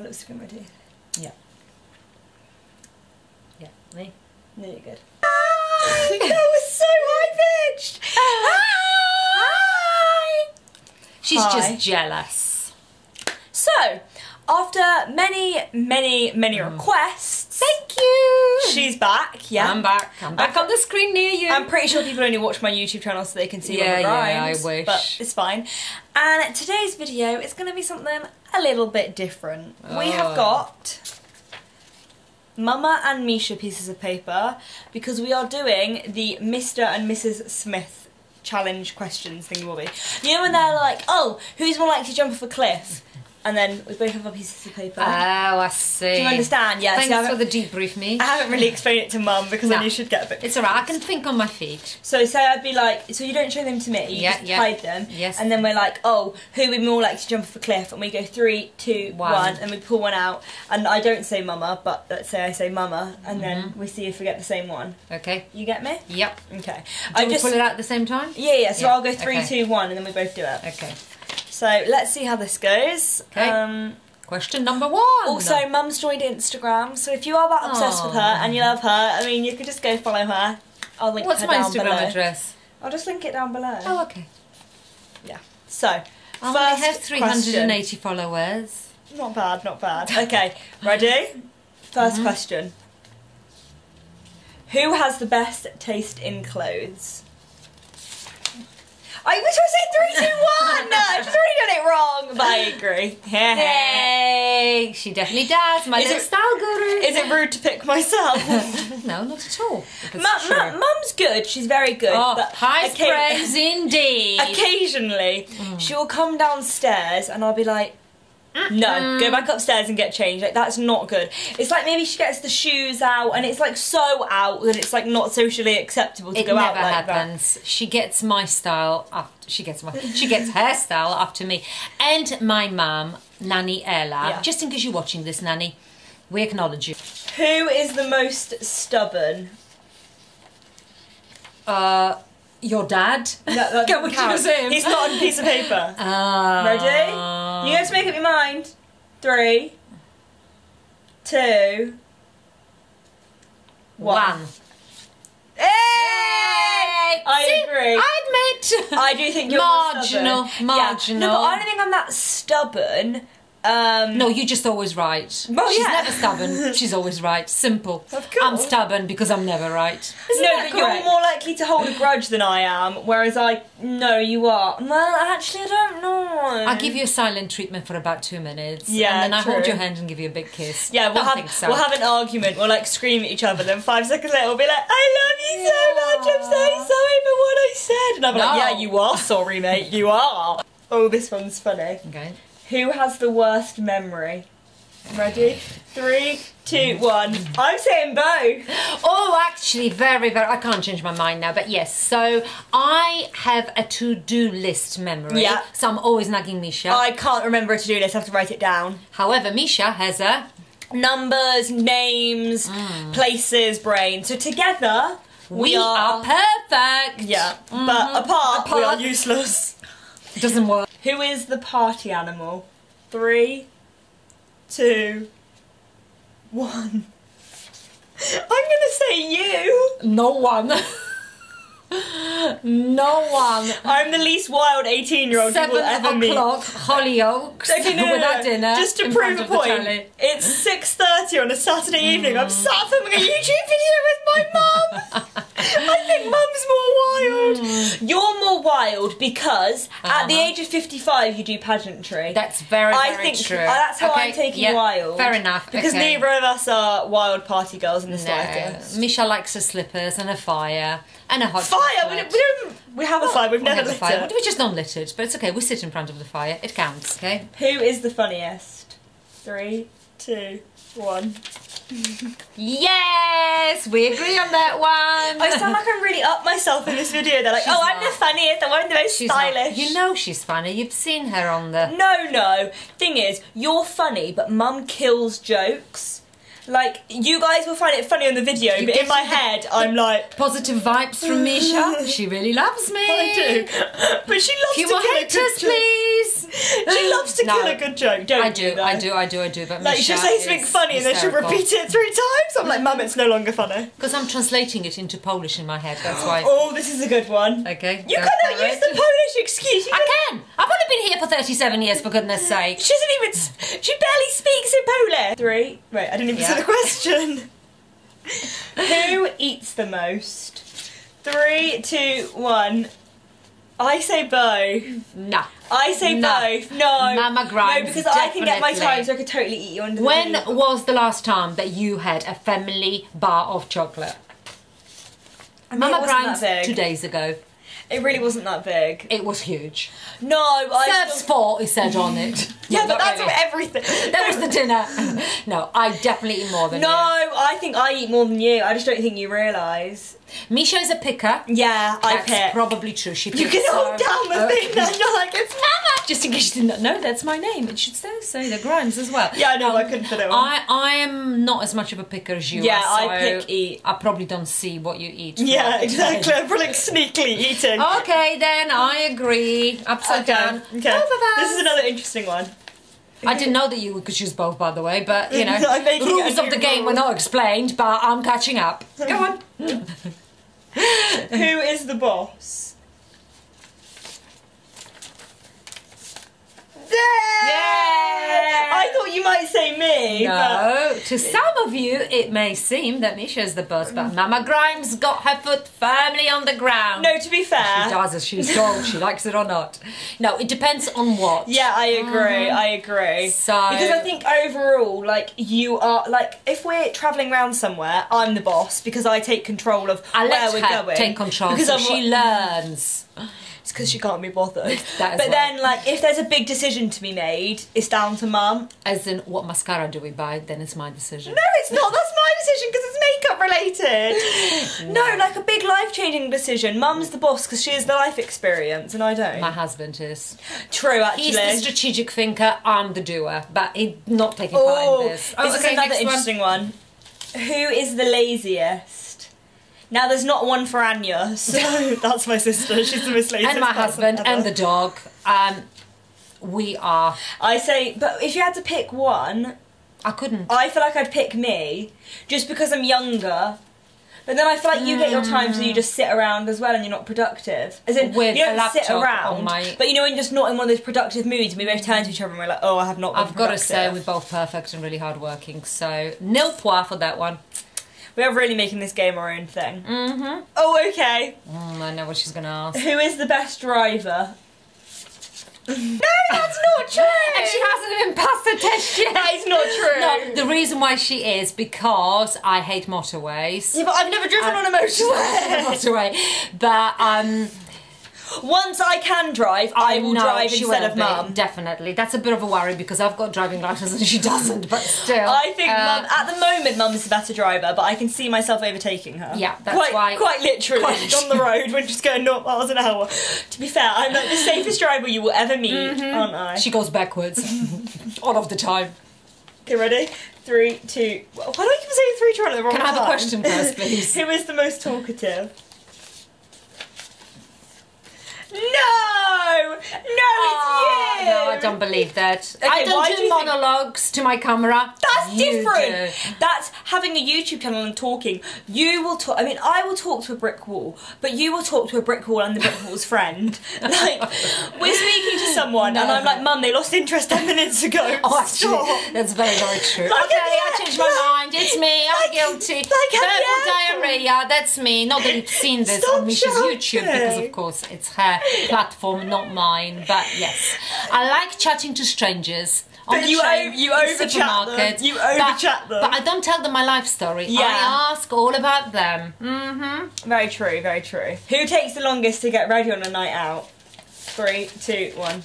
Lip skin ready. Yeah. Yeah, me. No, you're good. that was so high pitched. Oh. Hi. She's Hi. just jealous. So, after many, many, many mm. requests, Thank you. She's back. Yeah, I'm back. I'm back on the screen near you. I'm pretty sure people only watch my YouTube channel so they can see Yeah, all the yeah, I wish. But it's fine. And today's video is going to be something a little bit different. We have Oh. got Mama and Misha pieces of paper because we are doing the Mr. and Mrs. Smith challenge questions thing will be. You know when they're like, oh, who's more likely to jump off a cliff? And then we both have our pieces of paper. Oh, I see. Do you understand? Yeah. Thanks I for the debrief, me. I haven't really explained it to Mum because No. then you should get a bit It's alright. I can think on my feet. So say I'd be like, so you don't show them to me, you Yeah, just yeah. hide them. Yes. And then we're like, oh, who would more like to jump off a cliff? And we go three, two, One. one, and we pull one out. And I don't say mama, but let's say I say mama, and Mm-hmm. then we see if we get the same one. Okay. You get me? Yep. Okay. Do I just pull it out at the same time? yeah, yeah. So Yeah, I'll go three, okay. two, one, and then we both do it. Okay. So let's see how this goes. Okay. Um, Question number one. also, Mum's joined Instagram, so if you are that obsessed with her and you love her, I mean, you could just go follow her. I'll link what's her down Instagram below. address? I'll just link it down below. Oh, okay. Yeah. So, I first have 380 followers. Not bad, not bad. Okay, ready? 1st question. Who has the best taste in clothes? I trying to say three, two, one. No, she's already done it wrong, but I agree. Hey, She definitely does. My Is little it- style guru. Is it rude to pick myself? no, not at all. Ma- ma- Mum's good. She's very good. oh, but high praise indeed. Occasionally, mm. she will come downstairs and I'll be like, no, go back upstairs and get changed. Like that's not good. It's like maybe she gets the shoes out and it's like so out that it's like not socially acceptable to It go never out like that. happens. She gets my style after she gets my she gets her style after me. And my mum, Nanny Ella. Yeah. Just in case you're watching this, Nanny, we acknowledge you. Who is the most stubborn? Uh your dad. No, Go doesn't what you was him. He's not on a piece of paper. Uh, Ready? You have to make up your mind. Three, two, one. One. Hey! I See, agree. I admit. I do think you're marginal, marginal. Yeah. No, but I don't think I'm that stubborn. Um, No, you're just always right. Well, She's yeah. never stubborn. She's always right. Simple. Of course. I'm stubborn because I'm never right. Isn't no, but you're more likely to hold a grudge than I am, whereas I no, you are. Well, actually, I don't know. I'll give you a silent treatment for about two minutes. Yeah, And then I hold your hand and give you a big kiss. Yeah, we'll Don't have think so. we'll have an argument. We'll like scream at each other. Then five seconds later, we'll be like, "I love you so much. I'm so sorry for what I said." And I'm like, No. "Yeah, you are sorry, mate. You are." Oh, this one's funny. Okay. Who has the worst memory? Ready? Three, two, one. I'm saying both. Oh, actually, very, very. I can't change my mind now, but yes. So I have a to-do list memory. Yeah. So I'm always nagging Misha. I can't remember a to-do list. I have to write it down. However, Misha has a. Numbers, names, mm. places, brain. So together we, We, are, perfect. Yeah, but mm-hmm. apart, we are Apart. useless. Doesn't work. Who is the party animal? Three, two, one. I'm gonna say you. No one. no one. I'm the least wild 18 year old you will ever meet. Seven o'clock, Hollyoaks, Okay, no, no, no, dinner. Just to prove a point, it's 6.30 on a Saturday evening. I'm mm. sat filming a YouTube video with my mum. I think mum's more wild. You're more wild because at the Uh-huh. age of 55 you do pageantry. That's very, I very think true. uh, that's how I'm Okay, taking yeah, wild. Fair enough. Because okay. neither of us are wild party girls in the No, slightest. Misha likes her slippers and a fire and a hot Fire! We, don't, we, don't, we have a fire, we've We never have a lit fire. it. We just non-littered, but it's okay. We sit in front of the fire. It counts. Okay. Who is the funniest? Three, two, one. Yes, we agree on that one. I sound like I'm really up myself in this video. They're like, She's oh, I'm the funniest, I'm the most She's not- stylish. you know she's funny. You've seen her on the. No, no. Thing is, you're funny, but mum kills jokes. Like you guys will find it funny on the video, but in my head, I'm like. Positive vibes from Misha. She really loves me. I do, but she loves Few to a haters, please. She uh, loves to No. kill a good joke. Don't I you, do. I do, I do, I do. But Like she'll say something funny and then she'll repeat it three times. I'm like, Mum, it's no longer funny. Because I'm translating it into Polish in my head. That's why. Oh, this is a good one. Okay. You cannot use the Polish excuse. You I can. I've only been here for 37 years, for goodness sake. She doesn't even. She barely speaks in Polish. Three. Wait, I didn't even say Yeah. the question. Who eats the most? Three, two, one. I say both. No. I say No. both. No. Mama Grimes, No, because I can get my time, so I could totally eat you under the When table. was the last time that you had a family bar of chocolate? I mean, Mama Grimes, two days ago. It really wasn't that big. It was huge. No, I. Serves four, it said on it. yeah, but that's really. everything. That was the dinner. no, I definitely eat more than No, you. I think I eat more than you. I just don't think you realise. Misha is a picker. Yeah, I That's pick. probably true. She You can hold so- down the Oh. thing then you're like, it's Mama! Just in case you did not know, that's my name. It should say so. The Grimes as well. Yeah, I know, Um, I couldn't fit it on. I, I am not as much of a picker as you Yeah, are. I pick eat. I probably don't see what you eat. Yeah, exactly. I'm like sneakily eating. Okay, then I agree. Upside okay, down. okay. Both of us. This is another interesting one. I didn't know that you could choose both, by the way, but you know, rules of the game were not explained, but I'm catching up. Go on. Who is the boss? Yeah! I thought you might say me. but- No, to some of you it may seem that Misha's the boss, but mm. Mama Grimes got her foot firmly on the ground. No, to be fair. She does as she's told, she likes it or not. No, it depends on what. Yeah, I mm-hmm. agree. I agree. So Because I think overall, like you are, like if we're traveling around somewhere, I'm the boss because I take control of I where we're going. take control because so she learns. It's because she can't be bothered. But well. then, like, if there's a big decision to be made, it's down to mum. As in, what mascara do we buy? Then it's my decision. No, it's not. That's my decision because it's makeup related. no, like a big life changing decision. Mum's the boss because she has the life experience and I don't. My husband is. True, actually. He's the strategic thinker. I'm the doer, but he's not taking part Oh, in this. Oh, this is another next one. interesting one. Who is the laziest? Now, there's not one for Anya, so that's my sister. She's the most. And my husband ever. and the dog. Um, we are. I say, but if you had to pick one, I couldn't. I feel like I'd pick me, just because I'm younger. But then I feel like you get your time, so you just sit around as well, and you're not productive. As in, With you don't a sit around, my- but you know, when you're just not in one of those productive moods. We both turn to each other and we're like, "Oh, I have not." Been I've got to say, productive." we're both perfect and really hardworking. So, nil point for that one. We are really making this game our own thing. Mm-hmm. Oh, okay. Mm, I know what she's going to ask. Who is the best driver? no, that's not true. And she hasn't even passed the test yet. That is not true. No, the reason why she is because I hate motorways. Yeah, but I've never driven on a motorway. motorway, but um, Once I can drive, I, will know drive instead will of mum. Definitely, that's a bit of a worry because I've got driving license and she doesn't. But still, I think uh, mum, at the moment, mum's the better driver, but I can see myself overtaking her. Yeah, that's quite, why- Quite literally, Quite on the road when she's going 0 miles an hour. To be fair, I'm like the safest driver you will ever meet, aren't I? She goes backwards all of the time. Okay, ready? Three, two. Why do I keep saying three, two, at the wrong Can I have a time? question first, please? Who is the most talkative? No! No, it's Oh, you! no, I don't believe that. I don't do do you think- monologues to my camera. That's You different. do. That's having a YouTube channel and talking. You will talk. I mean, I will talk to a brick wall, but you will talk to a brick wall and the brick wall's friend. Like, we're speaking to someone, and I'm like, Mum, they lost interest ten minutes ago. Oh, actually, Stop." that's very, very true. Like okay, I changed my mind. It's me. I'm like- guilty. like Verbal diarrhea. That's me. Not that you've seen this Stop on Misha's YouTube because, of course, it's her platform, not mine. But yes, I like chatting to strangers. On But the you train, o- you overchat them. You But- overchat them. But I don't tell them my life story. Yeah. I ask all about them. Mm-hmm. Very true. Very true. Who takes the longest to get ready on a night out? Three, two, one.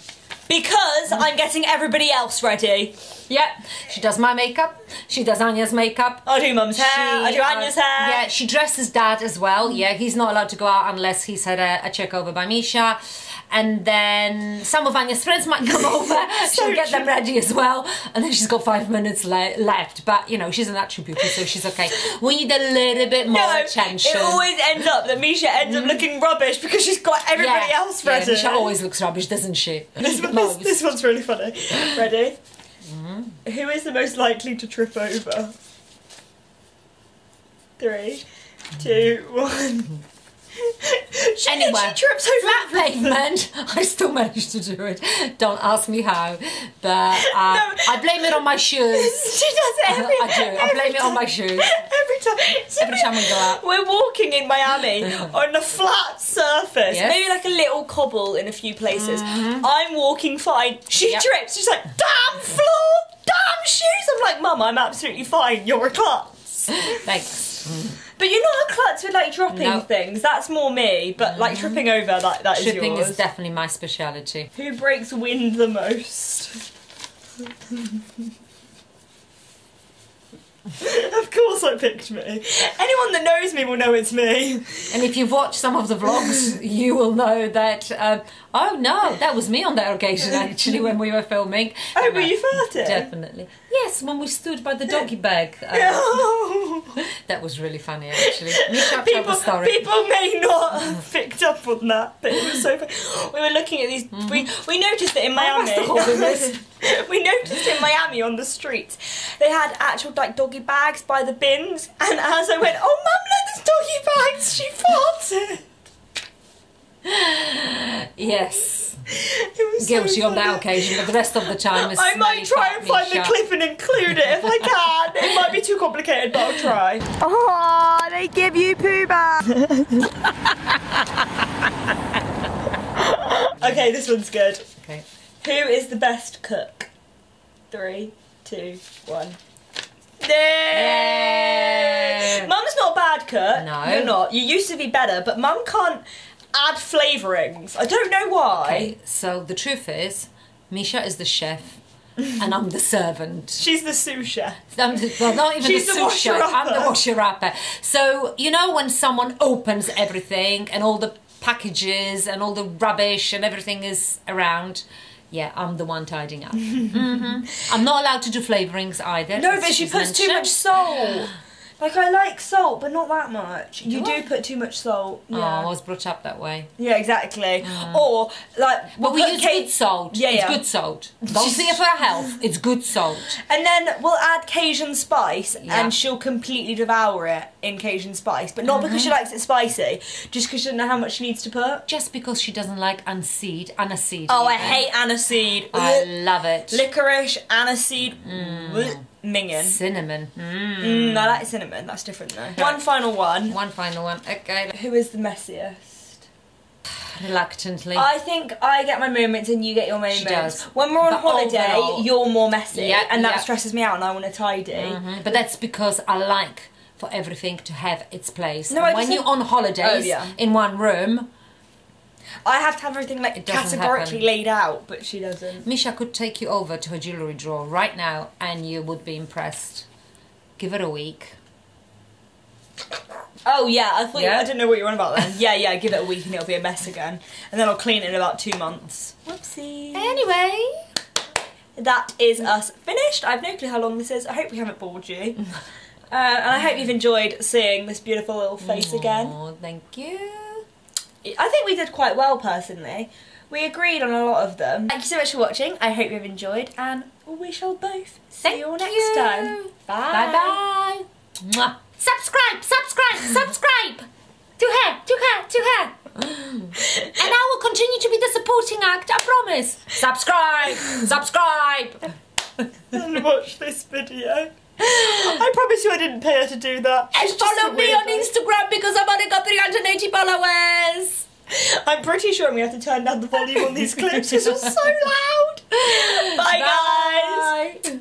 Because I'm getting everybody else ready. Yep. She does my makeup. She does Anya's makeup. I do mum's hair. I do uh, Anya's hair. Yeah, she dresses dad as well. Yeah, he's not allowed to go out unless he's had a, a check over by Misha. And then some of Anya's friends might come over. So She'll get them ready as well, and then she's got five minutes le- left. But you know, she's an pupil, so she's okay. We need a little bit more No, attention. it always ends up that Misha ends up looking rubbish because she's got everybody else yeah, ready. Misha always looks rubbish, doesn't she? This, one- this, this one's really funny. Ready? Mm-hmm. Who is the most likely to trip over? Three, two, one. she, Anyway, she trips over flat pavement. I still managed to do it. Don't ask me how, but uh, No. I blame it on my shoes. She does it every I do. I blame it on my time. shoes. Every time. So Every time we go out. We're walking in Miami on a flat surface, Yes. maybe like a little cobble in a few places. I'm walking fine. She Yep. trips. She's like, damn floor, damn shoes. I'm like, Mum, I'm absolutely fine. You're a klutz. Thanks. Mm. But you're not a klutz with like dropping No. things. That's more me. But like mm. tripping over, that, that is Tripping yours. is definitely my speciality. Who breaks wind the most? of course I picked me. Anyone that knows me will know it's me. And if you've watched some of the vlogs, you will know that. Um, oh no, that was me on that occasion actually when we were filming. Oh, were No, you farting? Definitely. Yes, when we stood by the doggy bag. Uh, Oh. That was really funny actually. People, story. people may not have picked up on that, but it was so funny. We were looking at these. We, we noticed that in How Miami. Am I still holding this? we noticed in Miami on the streets, they had actual like doggy bags by the bins, and as I went, "Oh, mum, look, there's doggy bags," she farted. Yes, It was so guilty on that occasion, but the rest of the time is I might try and find the clip and include it if I can. It might be too complicated, but I'll try. Oh, they give you pooba. okay, this one's good. Okay. Who is the best cook? Three, two, one. Yay! Mum's not bad Kurt. No. You're not. You used to be better, but Mum can't add flavourings. I don't know why. Okay, so the truth is, Misha is the chef, and I'm the servant. She's the sous chef. I'm the, well, not even She's the, the sous chef. I'm the washer-upper. washer-upper. So you know when someone opens everything and all the packages and all the rubbish and everything is around. Yeah, I'm the one tidying up. hmm I'm not allowed to do flavorings either. No, but she puts too much salt. Like I like salt, but not that much. You Do do put too much salt. Oh, Yeah. I was brought up that way. Yeah, exactly. Or like, But we we'll use put good salt. Yeah, it's yeah. good salt. Don't see it for our health. It's good salt. And then we'll add Cajun spice, Yeah. and she'll completely devour it in Cajun spice, but not Mm-hmm. because she likes it spicy, just because she doesn't know how much she needs to put. Just because she doesn't like unseed, aniseed. Oh, I hate aniseed. I love it. Licorice, aniseed, mm. Minging. Cinnamon. Mm. Mm, I like cinnamon. That's different though. One final one. One final one. Okay. Who is the messiest? Reluctantly. I think I get my moments and you get your moments. She does. When we're on But holiday, overall- you're more messy, Yeah, and that yeah. stresses me out, and I want to tidy. Mhm. But that's because I like for everything to have its place. No, when you're on holidays Oh, yeah. in one room, I have to have everything like categorically happen. laid out, but she doesn't. Misha could take you over to her jewellery drawer right now and you would be impressed. Give it a week. Oh yeah, I thought you, Yeah? I didn't know what you were on about then. yeah, yeah, give it a week and it'll be a mess again, and then I'll clean it in about two months. Whoopsie. Anyway. That is us finished. I have no clue how long this is. I hope we haven't bored you. Uh, and I hope you've enjoyed seeing this beautiful little face again. Oh, thank you. I think we did quite well personally. We agreed on a lot of them. Thank you so much for watching. I hope you've enjoyed and we shall both see Thank you all next you. time. Bye. Bye bye. Subscribe, subscribe, subscribe. To her, to her, to her. and I will continue to be the supporting act, I promise. Subscribe, subscribe. and watch this video. I promise you I didn't pay her to do that. And She's follow me on. Instagram because I've only got 380 followers. I'm pretty sure we have to turn down the volume on these clips because it's so loud. Bye guys.